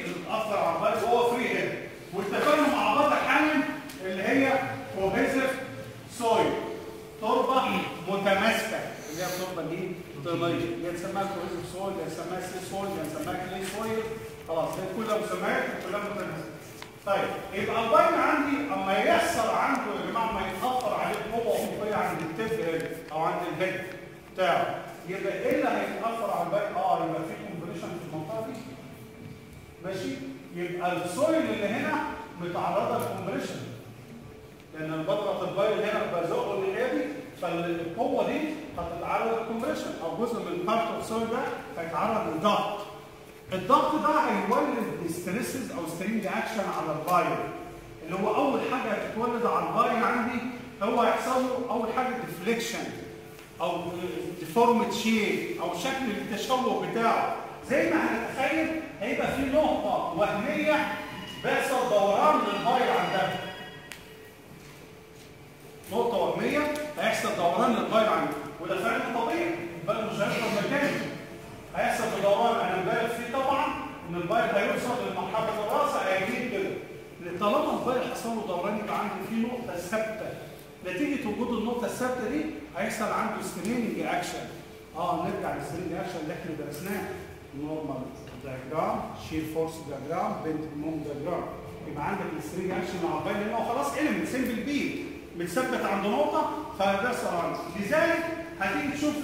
اللي اتاثر على ال pile وهو free head واتفقنا مع بعض حالا اللي هي cohesive soil تربة متماسكة. اللي هي التربه دي طينيه اللي نسميها cohesive soil اللي نسميها C soil اللي نسميها clay soil خلاص دي كلها مسميات كلها متماسكة. طيب يبقى ال pile عندي أما يحصل عنده يا جماعة ما يتأثر عليه قوه افقيه عند head أو عند ال head بتاعه يبقى إيه اللي هيتأثر على ال pile؟ آه يبقى في يبقى ال soil اللي هنا متعرضة لل compression لأن البذره ال pile هنا بزقه الناحيه فالقوة دي هتتعرض لل compression أو جزء من ال part of soil ده هيتعرض للضغط. الضغط ده هيولد stresses أو straining action على ال pile اللي هو أول حاجة هتتولد على ال pile عندي هو هيحصل له أول حاجة deflection أو deformed shape أو شكل التشوه بتاعه. زي ما هنتخيل هيبقى في نقطة وهمية بيحصل دوران لل pile عندها نقطة وهمية هيحصل دوران لل pile عندها وده فعلا طبيعي. ال pile مش هيفضل مكانه. هيحصل دوران أنا مبالغ فيه طبعا إن ال pile هيوصل لمرحله الرأس هيجيب كده. طالما ال pile حصل له دوران يبقى عندي في نقطة ثابتة. نتيجة وجود النقطة الثابتة دي هيحصل عنده straining action آه نرجع لل straining action اللي إحنا درسناه. normal diagram shear force diagram bending moment diagram يبقى عندك ال straining action مع ال pile لأنه خلاص element simple beam متثبت عند نقطة فبيحصل عنده لذلك هتيجي تشوف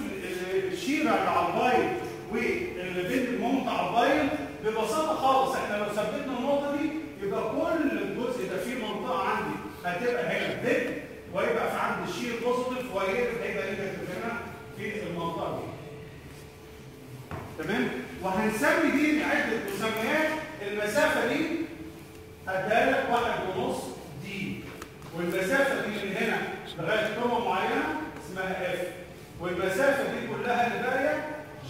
الشيره على البايل والبنت الموم على البايل ببساطة خالص إحنا لو ثبتنا النقطة دي يبقى كل الجزء ده فيه منطقة عندي هتبقى هنا دب ويبقى في عند الشير بوزيتيف وهيبقى هيبقى نيجاتيف هنا في المنطقة دي. تمام؟ وهنسمي دي عدة مسميات. المسافة دي هديها لك واحد ونص دي والمسافة دي من هنا لغاية قمه معينة اسمها اف والمسافة دي كلها اللي باقيه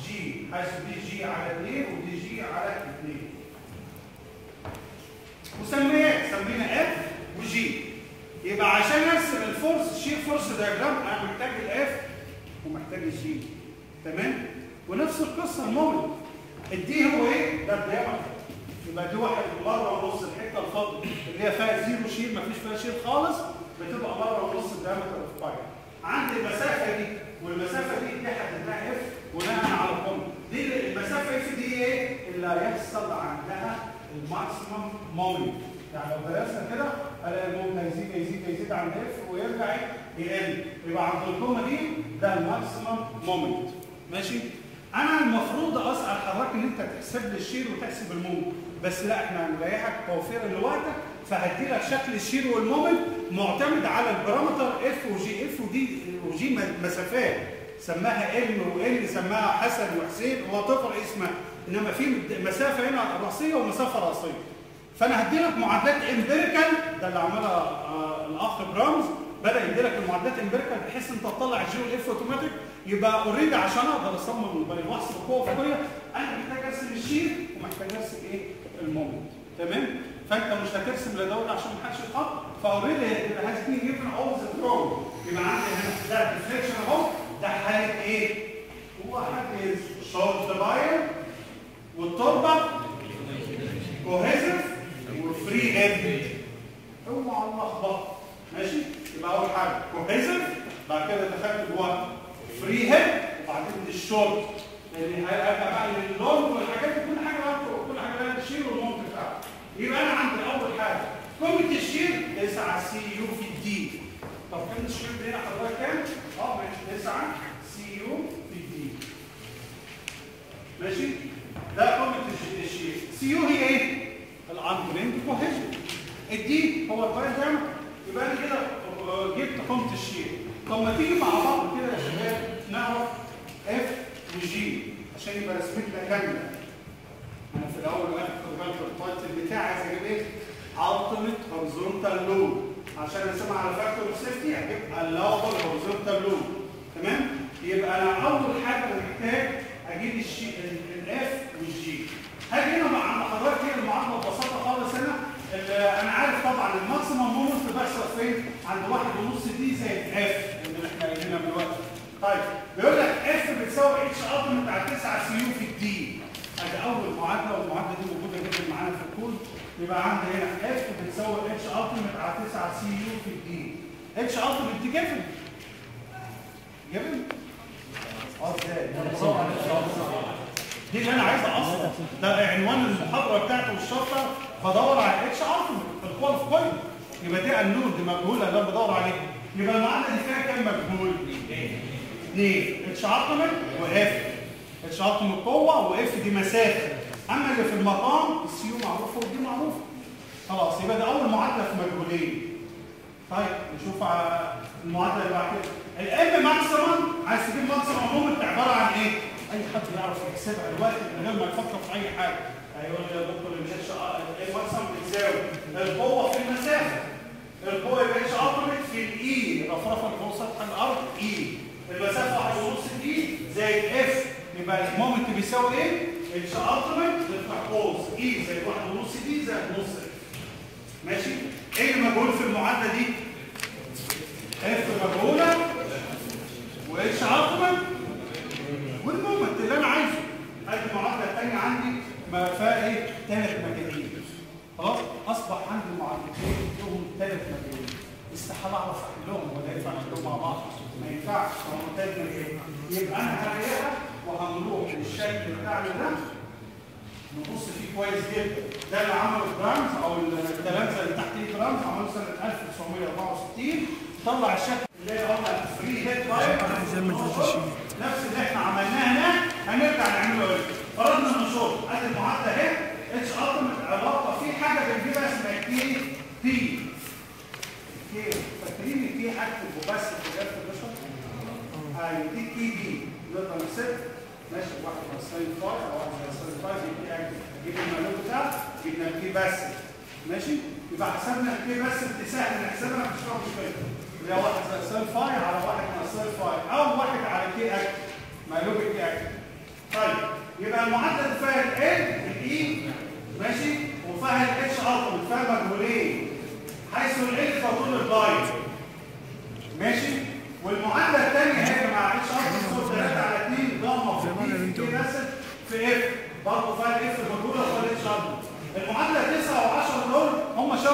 جي حيث دي جي على 2 ودي جي على 2 مسميات سمينا F و G يبقى عشان ارسم ال force ال shear force diagram أنا محتاج ال F ومحتاج ال G تمام؟ ونفس القصة ال moment. ال D هو إيه؟ ده ال diameter يبقى D واحد مره ونص الحتة الفاضيه اللي هي فيها zero shear مفيش فيها shear خالص بتبقى مره ونص ال diameter of pile. عند المسافة دي والمسافة دي دي حددناها F بناء على القمه دي المسافة F دي إيه؟ اللي هيحصل عندها ال maximum moment يعني لو درسنا كده الاقي ال moment هيزيد يزيد يزيد عند F ويرجع يقل يبقى عند القمه دي ده ال maximum moment ماشي؟ أنا المفروض أسأل حضرتك إن أنت تحسب لي ال shear وتحسب ال moment بس لا إحنا هنريحك توفيرا لوقتك فهدي لك شكل الشير والمومنت معتمد على البارامتر اف وجي اف ودي وجي مسافات. سماها ال وال سماها حسن وحسين هو اسمها. إنما في مسافة هنا رأسية ومسافة رأسية. فأنا هدي لك معادلات امبيريكال ده اللي عملها آه الأخ برامز بدأ يدي لك المعادلات امبيريكال بحيث أنت تطلع الجي والاف اوتوماتيك يبقى اوريدي عشان أقدر أصمم وأحسب القوة الفقرية. أنا محتاج أرسم الشير ومحتاج أرسم إيه؟ ال moment تمام؟ فأنت مش هترسم لا ده عشان ما حدش يتحط ف already has been given all the برو يبقى عندي هنا ده deflection أهو. ده حاله إيه؟ هو حاجة short pile والتربه cohesive و free head اوعى ماشي يبقى اول حاجة cohesive بعد كده دخلت جوه. free head وبعدين الشورت لأن هيبقى بقى ال long والحاجات دي كل حاجة بقى كل حاجة لها ال shear وال moment بتاعها. يبقى أنا عندي أول حاجة. قيمه ال shear 9 Cu في ال D طب قيمه ال shear دي هنا حضرتك كام؟ آه ماشي. 9 Cu في ال D ماشي؟ ده قيمه ال shear Cu هي إيه؟ ال undrained cohesion ال D هو ال pile ده يبقى أنا كده جبت قيمه ال shear طب ما تيجي مع بعض كده يا شباب نعرف F و G عشان يبقى رسمتنا كاملة أنا في الأول والاخر خد بالك ال title بتاعي عايز أجيب إيه؟ ultimate horizontal load عشان اقسمها على factor safety هجيب allowable horizontal load تمام؟ يبقى أنا أول حاجة محتاج أجيب الشي ال F وال G هاجي هنا مع حضرتك هنا المعادله ببساطه خالص هنا أنا عارف طبعا ال maximum moment بيحصل فين؟ عند واحد ونص D زي ال F اللي إحنا قايلينها دلوقتي. طيب بيقول لك F بتساوي H ultimate على 9 Cu في ال D. ادي اول معادله والمعادله دي موجوده جدا معانا في يبقى عندي هنا F بتساوي H ultimate على 9 Cu في ال D H ultimate دي given given آه إزاي؟ دي اللي أنا عايزها أصلا ده عنوان المحاضرة بتاعته والشرطة. بدور على اتش التيميت الكوالف بوينت يبقى دي النون دي مجهولة اللي أنا بدور عليها يبقى المعادله دي فيها كام مجهول؟ اثنين اتش التيميت واف اتش التيميت قوة واف دي مسافة. أما اللي في المقام السيو معروفه ودي معروفه خلاص يبقى ده أول معادلة في مجهولين. طيب نشوف ع- المعادلة اللي بعد كده. الأم ماكسيمم عايز تجيب ماكسيمم مومنت عبارة عن إيه؟ أي حد يعرف يحسبها دلوقتي من غير ما يفكر في أي حاجة. هيقول لي يا دكتور مش H إيه maximum بتساوي القوة في المسافة. القوة يبقى H ultimate في ال e رفرفه اللي فوق سطح الأرض e المسافة 1.5 D زائد f يبقى ال moment بيساوي إيه؟ H ultimate تفتح قوس e زائد 1.5 D زائد نص f ماشي إيه اللي مجهول في المعادله دي f مجهوله و H ultimate وال moment اللي أنا عايزه ادي المعادله الثانية عندي ما فيها إيه ثلاث مجاهيل خلاص اصبح عندي معادلتين لهم ثلاث مجاهيل استحاله اعرف احلهم ولا ينفع نحلهم مع بعض ما ينفعش هم ثلاث مجاهيل يبقى أنا هلاقيها وهنروح للشكل بتاعنا ده. نبص فيه كويس جدا. ده اللي عمله Broms أو التلامذه اللي تحتيه Broms عملوه سنة 1964 طلع الشكل اللي هو فري هيد نفس اللي إحنا عملناه هناك هنرجع نعمله هنا فرضنا النشاط ادي المعادلة اهي اتش التيميت علاقه في حاجة بنجيبها اسمها كي بي كي فاكرين الكي اكتب وبس في جهاز البشر أيوه دي كي بي نقدر نسيب ماشي سلايد فاي أو واحد على سلايد فاي دي كي اكتب جبنا المعلومه بتاعها جبنا الكي بس ماشي؟ يبقى حسبنا الكي بس بتسهل نحسبها مش فيها مشكله اللي هو واحد سلايد فاي على واحد على سلايد فاي أو واحد على كي اكتب مقلوب الكي اكتب طيب يبقى المعادله اللي فيها ال الاي ماشي وفيها الاتش التيميت فيها مجهولين حيث ال فطول البايت ماشي والمعادلة الثانية هي مع اتش التيميت 3 على 2 ضمه في دي في بس في f برضه ال f مجهوله وفيها ال H ultimate المعادلة 9 و10 دول هم شبه